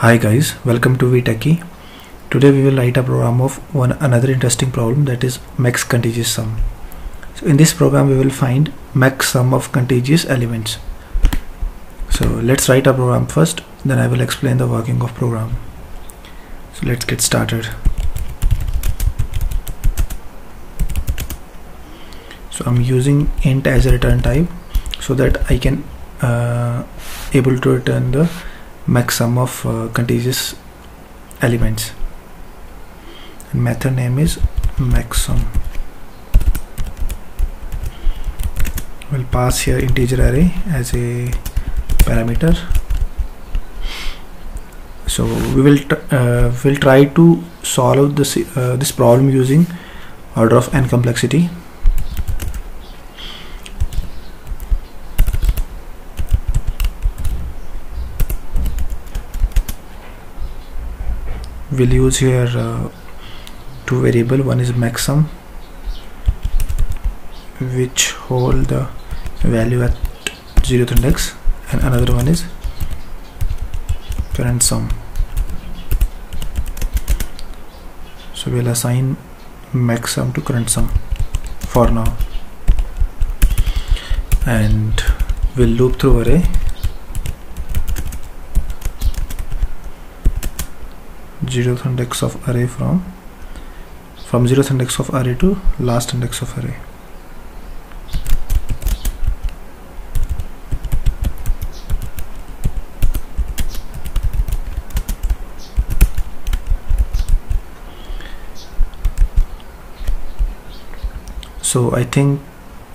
Hi guys, welcome to WeTechie. Today we will write a program of one another interesting problem that is max contiguous sum. So in this program we will find max sum of contiguous elements. So let's write a program first, then I will explain the working of program. So let's get started. So I'm using int as a return type so that I can uh, able to return the max sum of uh, contiguous elements. And method name is maxsum we'll pass here integer array as a parameter. So we will uh, will try to solve this uh, this problem using order of n complexity we'll use here uh, two variable. One is maxsum which hold the value at zeroth index and another one is current sum. So we'll assign maxsum to current sum for now. And we'll loop through array zeroth index of array from from zeroth index of array to last index of array. So I think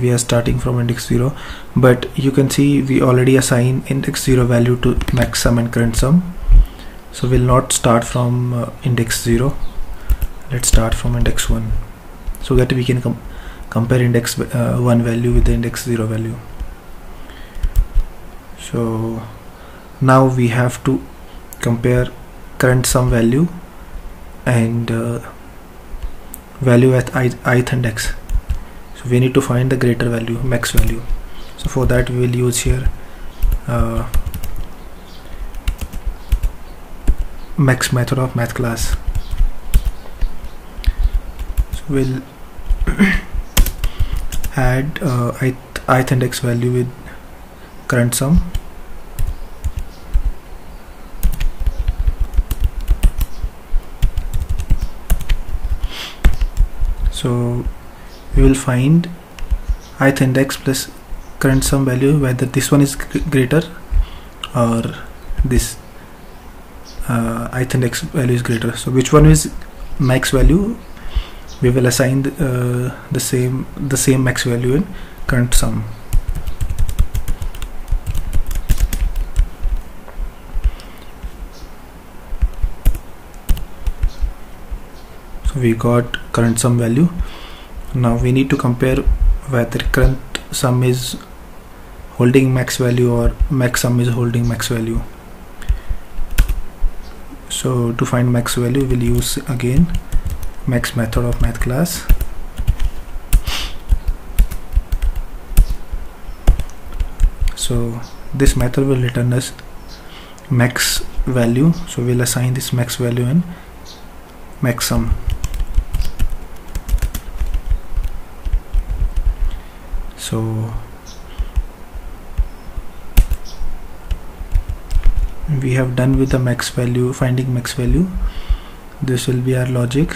we are starting from index 0 but you can see we already assign index 0 value to max sum and current sum so we'll not start from uh, index 0 let's start from index 1 so that we can com compare index uh, 1 value with the index 0 value. So now we have to compare current sum value and uh, value at ith index. So we need to find the greater value max value. So for that we will use here uh, max method of math class. So we'll add uh, ith, ith index value with current sum. So we will find ith index plus current sum value whether this one is greater or this uh, think X value is greater. So which one is max value? We will assign the, uh, the same the same max value in current sum. So we got current sum value. Now we need to compare whether current sum is holding max value or max sum is holding max value so to find max value we'll use again max method of math class. So this method will return us max value. So we'll assign this max value in max sum so we have done with the max value finding max value. This will be our logic.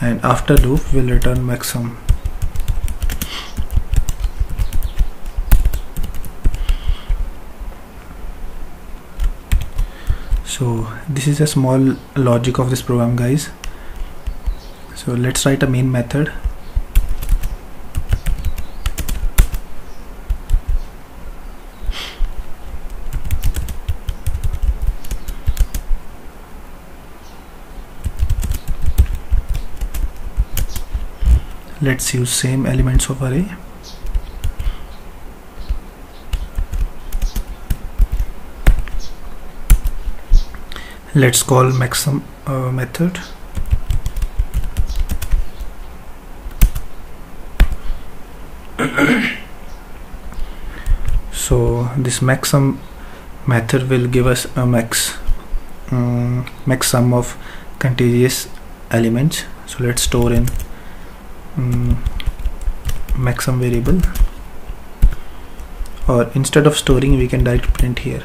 And after loop will return max sum so this is a small logic of this program guys. So let's write a main method let's use same elements of array. Let's call maxsum uh, method. So this maxsum method will give us a max um, max sum of contiguous elements. So let's store in um, maximum variable. Or instead of storing we can direct print here.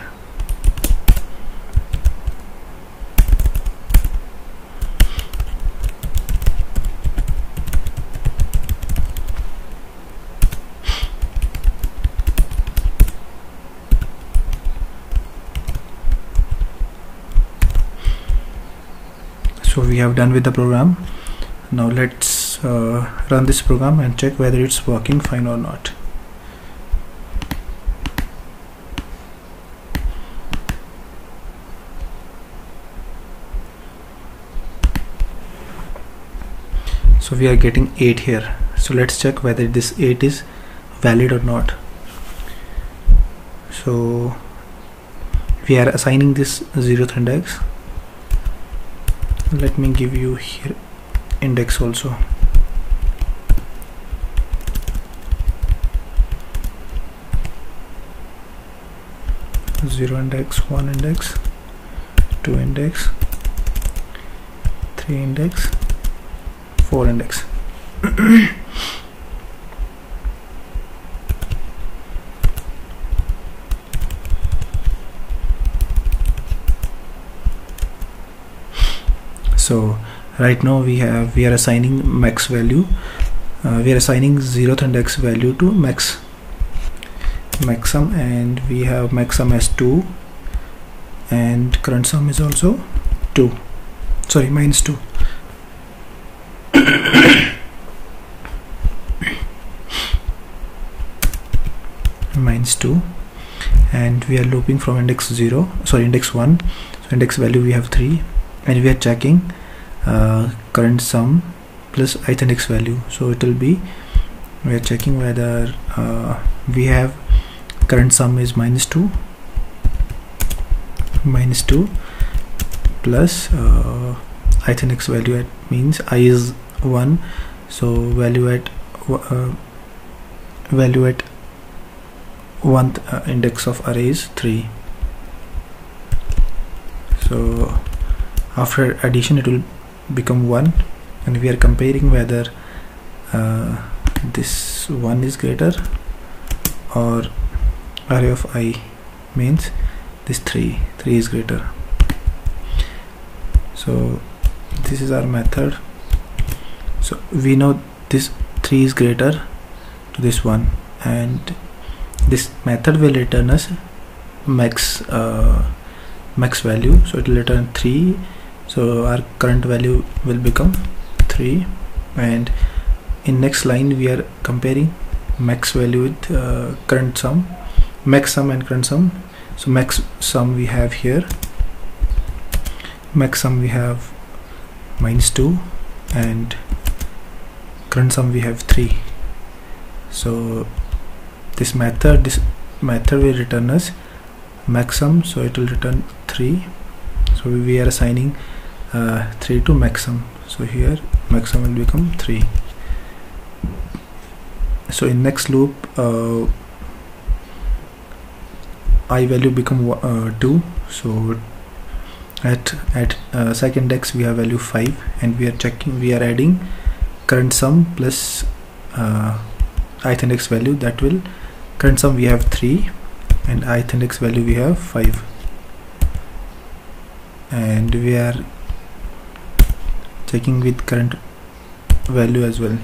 So we have done with the program. Now let's uh, run this program and check whether it's working fine or not. So we are getting 8 here. So let's check whether this 8 is valid or not. So we are assigning this zeroth index let me give you here index also zero index one index two index three index four index. So right now we have we are assigning max value. Uh, we are assigning zeroth index value to max maxsum and we have maxsum as 2 and current sum is also 2 sorry minus 2 minus 2 and we are looping from index 0 sorry index 1 so index value we have 3 and we are checking uh, current sum plus ith index value. So it will be we are checking whether uh, we have current sum is minus 2 minus 2 plus uh, index value at means i is 1 so value at uh, value at one uh, index of array is 3 so after addition it will become 1 and we are comparing whether uh, this 1 is greater or array of i means this 3 3 is greater. So this is our method. So we know this 3 is greater to this one. And this method will return us max uh, max value. So it will return 3 so our current value will become 3 and in next line we are comparing max value with uh, current sum max sum and current sum so max sum we have here. Max sum we have minus 2 and current sum we have 3 so this method this method will return us maximum so it will return 3 so we are assigning uh, 3 to maximum so here maximum will become 3 so in next loop uh, i value become uh, 2 so at at uh, second index we have value 5 and we are checking we are adding current sum plus uh, ith index value. That will current sum we have 3 and ith index value we have 5 and we are checking with current value as well.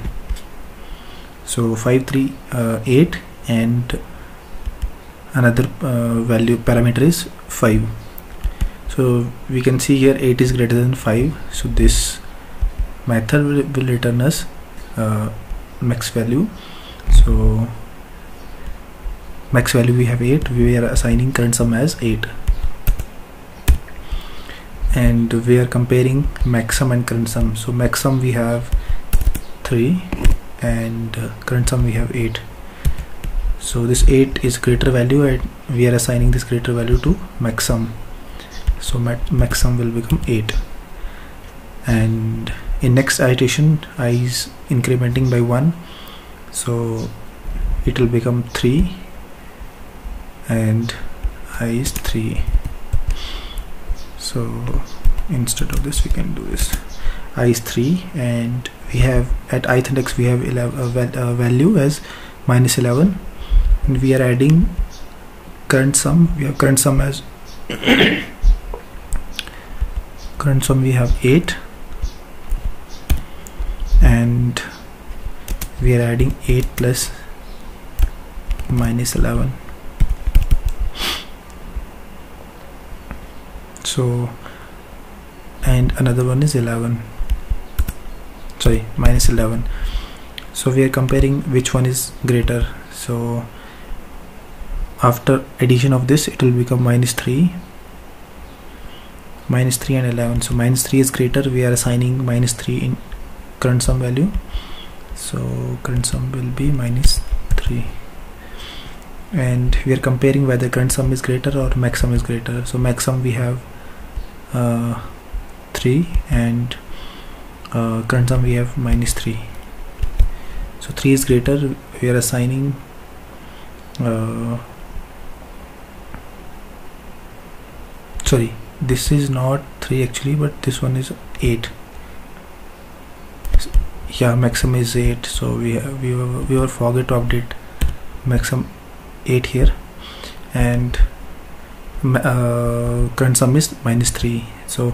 So 5 3 uh, 8 and another uh, value parameter is 5 so we can see here 8 is greater than 5 so this method will, will return us uh, max value. So max value we have 8 we are assigning current sum as 8 and we are comparing maximum and current sum. So maximum we have 3 and uh, current sum we have 8 so this 8 is greater value and we are assigning this greater value to maximum. So maximum will become 8 and in next iteration i is incrementing by 1 so it will become 3 and i is 3 so instead of this we can do this. I is 3 and we have at ith index we have 11 uh, uh, value as minus 11 and we are adding current sum. We have current sum as current sum we have 8 and we are adding 8 plus minus 11 so and another one is 11 sorry minus 11 so we are comparing which one is greater. So after addition of this it will become minus 3 minus 3 and 11 so minus 3 is greater. We are assigning minus 3 in current sum value. So current sum will be minus 3 and we are comparing whether current sum is greater or max sum is greater. So max sum we have uh, 3 and uh, current sum we have minus 3 so 3 is greater. We are assigning uh, sorry this is not 3 actually but this one is 8 yeah maximum is 8 so we we were, we were forget to update maximum 8 here. And uh, current sum is minus 3 so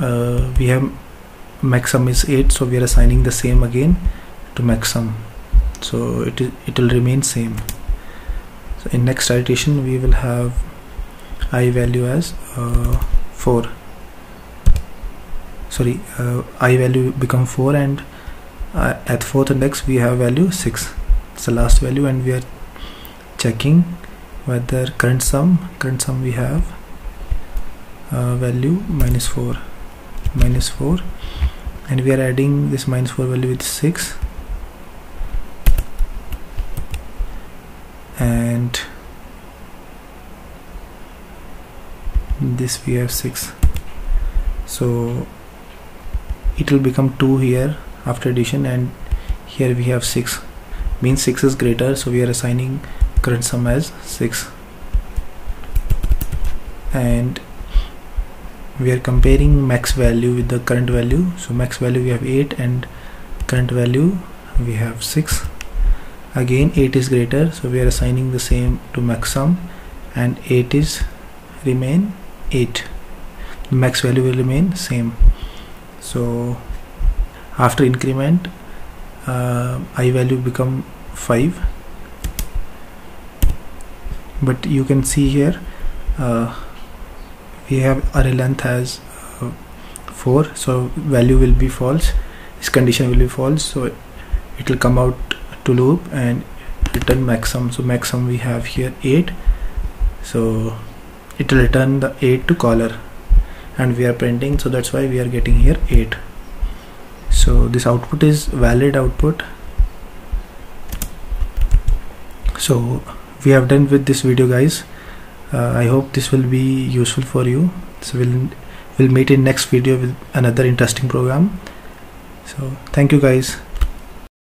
uh, we have maximum is 8 so we are assigning the same again to maximum so it is it will remain same. So in next iteration we will have i value as 4 sorry uh, i value become 4 and uh, at fourth index we have value 6 it's the last value and we are checking whether current sum current sum we have uh, value minus 4 minus 4 and we are adding this minus 4 value with 6 and this we have 6 so it will become 2 here after addition and here we have 6 means 6 is greater so we are assigning current sum as 6 and we are comparing max value with the current value. So max value we have 8 and current value we have 6 again 8 is greater so we are assigning the same to max sum and 8 is remain 8 the max value will remain same. So after increment uh, i value become 5 but you can see here uh, we have array length as uh, 4 so value will be false. This condition will be false. So it will come out to loop and return maximum. So maximum we have here 8 so it will return the 8 to caller and we are printing so that's why we are getting here 8 so this output is valid output. So we have done with this video guys. Uh, I hope this will be useful for you. So we'll we'll meet in next video with another interesting program. So thank you guys